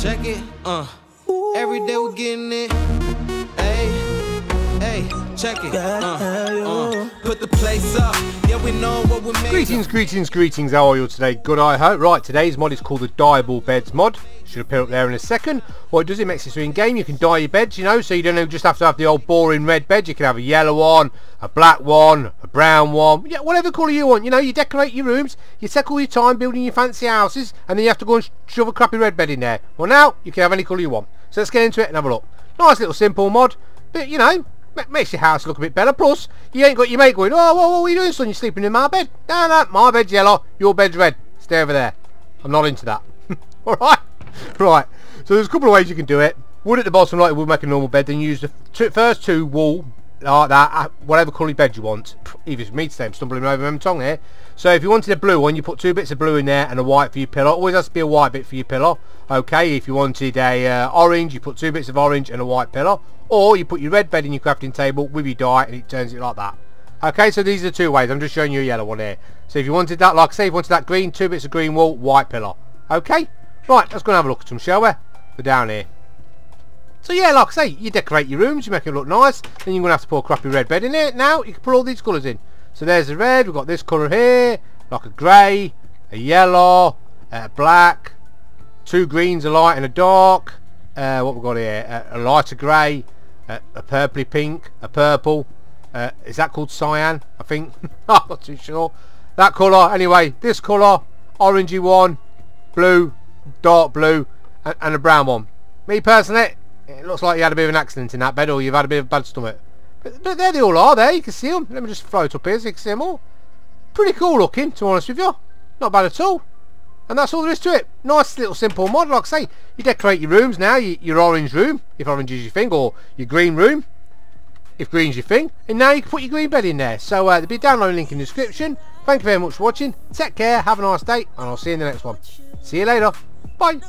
Check it, uh. Every day we're getting it. Hey, hey, check it, uh. Put the place up. Yeah, we know what we're made Greetings, greetings, greetings, how are you today? Good I hope. Right, today's mod is called the Dyeable Beds mod. Should appear up there in a second. What it does, it makes it so in game you can dye your beds, you know, so you don't just have to have the old boring red bed. You can have a yellow one, a black one, a brown one, yeah, whatever colour you want. You know, you decorate your rooms, you take all your time building your fancy houses, and then you have to go and shove a crappy red bed in there. Well now, you can have any colour you want. So let's get into it and have a look. Nice little simple mod, but you know, Makes your house look a bit better. Plus, you ain't got your mate going, oh, what, are you doing, son? You're sleeping in my bed. No, no, my bed's yellow, your bed's red. Stay over there. I'm not into that. Alright? Right. So there's a couple of ways you can do it. Wood at the bottom like would make a normal bed. Then use the first two wool, like that, uh, whatever colour bed you want. Even it's me today, I'm stumbling over my tongue here. So if you wanted a blue one, you put two bits of blue in there and a white for your pillow. Always has to be a white bit for your pillow. Okay, if you wanted a uh, orange, you put two bits of orange and a white pillow. Or you put your red bed in your crafting table with your dye and it turns it like that. Okay, so these are two ways. I'm just showing you a yellow one here. So if you wanted that, like I say, if you wanted that green, two bits of green wool, white pillow. Okay? Right, let's go and have a look at them, shall we? They're down here. So yeah, like I say, you decorate your rooms, you make it look nice, then you're going to have to put a crappy red bed in it. Now, you can put all these colours in. So there's the red, we've got this colour here, like a grey, a yellow, a black, two greens, a light and a dark, uh, what we've got here, a, a lighter grey, a, a purpley pink, a purple, uh, is that called cyan, I think? I'm not too sure. That colour, anyway, this colour, orangey one, blue, dark blue, and, and a brown one. Me personally, it looks like you had a bit of an accident in that bed or you've had a bit of a bad stomach. But, but there they all are there, you can see them. Let me just it up here so you can see them all. Pretty cool looking, to be honest with you. Not bad at all. And that's all there is to it. Nice little simple mod, like I say. You decorate your rooms now, your, your orange room, if orange is your thing, or your green room, if green's your thing. And now you can put your green bed in there. So uh, there'll be a download link in the description. Thank you very much for watching. Take care, have a nice day, and I'll see you in the next one. See you later. Bye.